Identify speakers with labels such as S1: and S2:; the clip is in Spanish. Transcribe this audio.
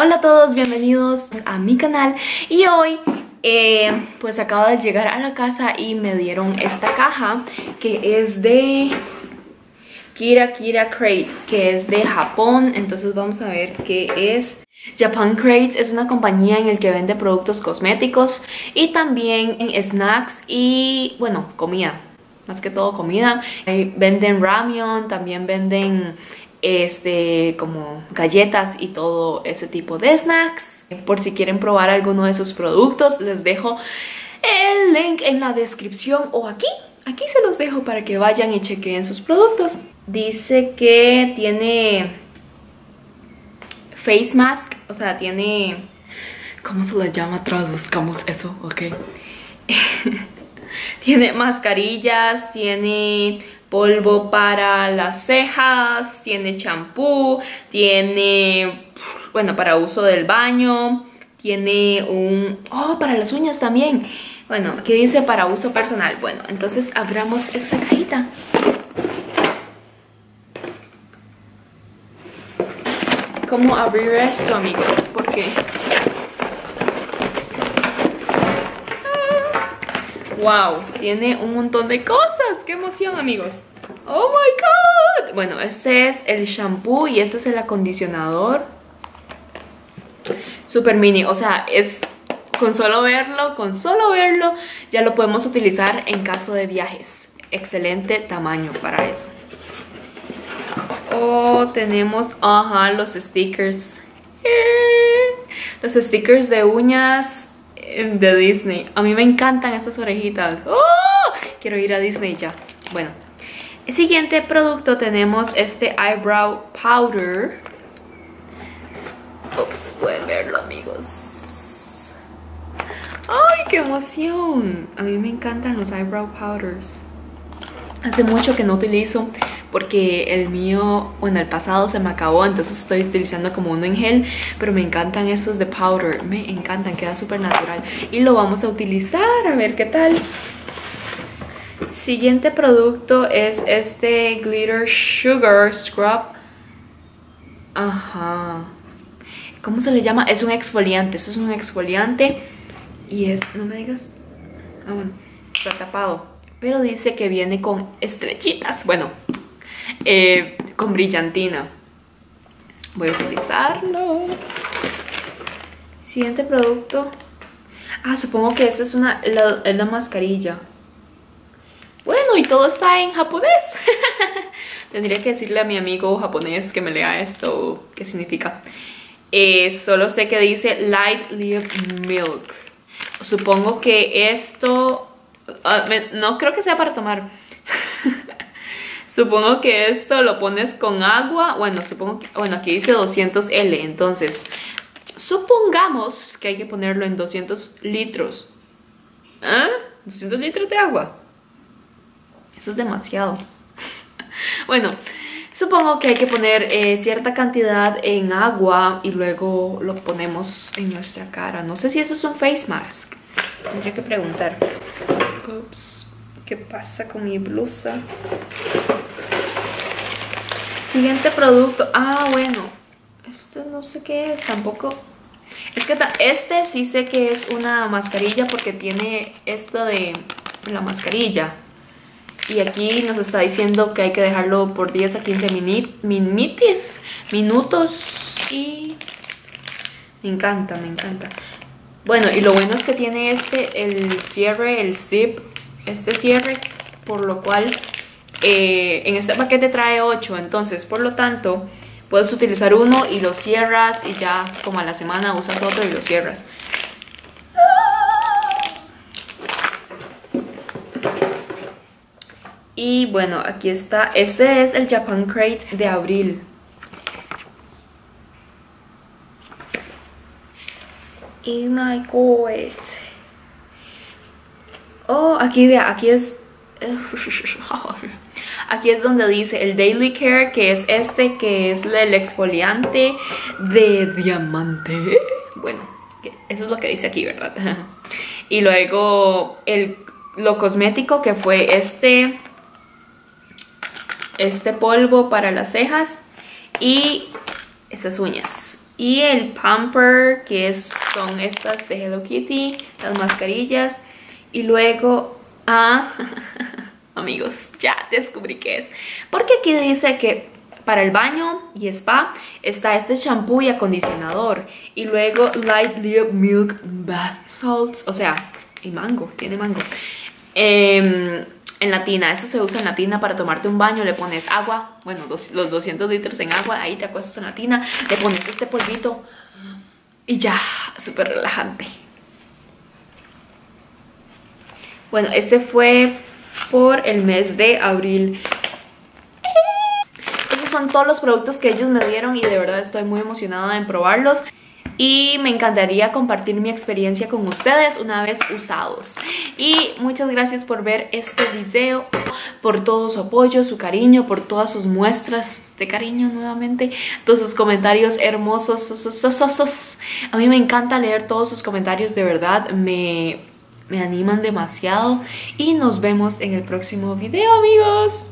S1: Hola a todos, bienvenidos a mi canal. Y hoy eh, pues acabo de llegar a la casa y me dieron esta caja que es de Kira Kira Crate que es de Japón, entonces vamos a ver qué es. Japan Crate es una compañía en el que vende productos cosméticos y también snacks y bueno, comida, más que todo comida. venden ramen, también venden este, como galletas y todo ese tipo de snacks. Por si quieren probar alguno de sus productos, les dejo el link en la descripción o aquí. Aquí se los dejo para que vayan y chequeen sus productos. Dice que tiene face mask, o sea, tiene... ¿Cómo se le llama? Traduzcamos eso, ok. tiene mascarillas, tiene polvo para las cejas, tiene champú, tiene, bueno, para uso del baño, tiene un... Oh, para las uñas también. Bueno, aquí dice para uso personal. Bueno, entonces abramos esta cajita. ¿Cómo abrir esto, amigos? Porque Wow, tiene un montón de cosas. ¡Qué emoción, amigos! ¡Oh, my God! Bueno, este es el shampoo y este es el acondicionador. Super mini, o sea, es con solo verlo, con solo verlo, ya lo podemos utilizar en caso de viajes. Excelente tamaño para eso. Oh, tenemos, ajá, los stickers. Eh, los stickers de uñas de Disney. A mí me encantan esas orejitas. ¡Oh! Quiero ir a Disney ya. Bueno, el siguiente producto tenemos este Eyebrow Powder. Ups, pueden verlo amigos. ¡Ay, qué emoción! A mí me encantan los Eyebrow Powders. Hace mucho que no utilizo porque el mío, bueno, el pasado se me acabó, entonces estoy utilizando como uno en gel, pero me encantan estos de powder, me encantan, queda súper natural. Y lo vamos a utilizar, a ver qué tal. Siguiente producto es este Glitter Sugar Scrub. Ajá. ¿Cómo se le llama? Es un exfoliante, eso es un exfoliante y es, no me digas, ah bueno, está tapado. Pero dice que viene con estrellitas. Bueno, eh, con brillantina. Voy a utilizarlo. Siguiente producto. Ah, supongo que esta es una la, mascarilla. Bueno, y todo está en japonés. Tendría que decirle a mi amigo japonés que me lea esto, qué significa. Eh, solo sé que dice Light Leaf Milk. Supongo que esto... Ah, no creo que sea para tomar. Supongo que esto lo pones con agua. Bueno, supongo que... Bueno, aquí dice 200L. Entonces, supongamos que hay que ponerlo en 200 litros. ¿Ah? 200 litros de agua. Eso es demasiado. bueno, supongo que hay que poner eh, cierta cantidad en agua y luego lo ponemos en nuestra cara. No sé si eso es un face mask. Tendría que preguntar. Ups. ¿Qué pasa con mi blusa? Siguiente producto. Ah, bueno. Esto no sé qué es tampoco. Es que este sí sé que es una mascarilla porque tiene esto de la mascarilla. Y aquí nos está diciendo que hay que dejarlo por 10 a 15 minutos. Minutos. Y me encanta, me encanta. Bueno, y lo bueno es que tiene este, el cierre, el zip, este cierre, por lo cual eh, en este paquete trae 8, entonces por lo tanto puedes utilizar uno y lo cierras y ya como a la semana usas otro y lo cierras. Y bueno, aquí está. Este es el Japan Crate de abril. Oh my god. Oh, aquí vea, aquí es... Aquí es donde dice el Daily Care, que es este, que es el exfoliante de diamante. Bueno, eso es lo que dice aquí, ¿verdad? Y luego el, lo cosmético, que fue este, este polvo para las cejas y estas uñas. Y el pamper, que son estas de Hello Kitty, las mascarillas. Y luego, ah, amigos, ya descubrí qué es. Porque aquí dice que para el baño y spa está este shampoo y acondicionador. Y luego Light Lip Milk Bath Salts, o sea, y mango, tiene mango. Eh, en la tina. Eso se usa en la tina para tomarte un baño. Le pones agua, bueno, los 200 litros en agua. Ahí te acuestas en la tina. Le pones este polvito. Y ya, súper relajante. Bueno, ese fue por el mes de abril. Esos son todos los productos que ellos me dieron y de verdad estoy muy emocionada en probarlos y me encantaría compartir mi experiencia con ustedes una vez usados. Y muchas gracias por ver este video, por todo su apoyo, su cariño, por todas sus muestras de cariño nuevamente, todos sus comentarios hermosos. A mí me encanta leer todos sus comentarios, de verdad, me, me animan demasiado. Y nos vemos en el próximo video, amigos.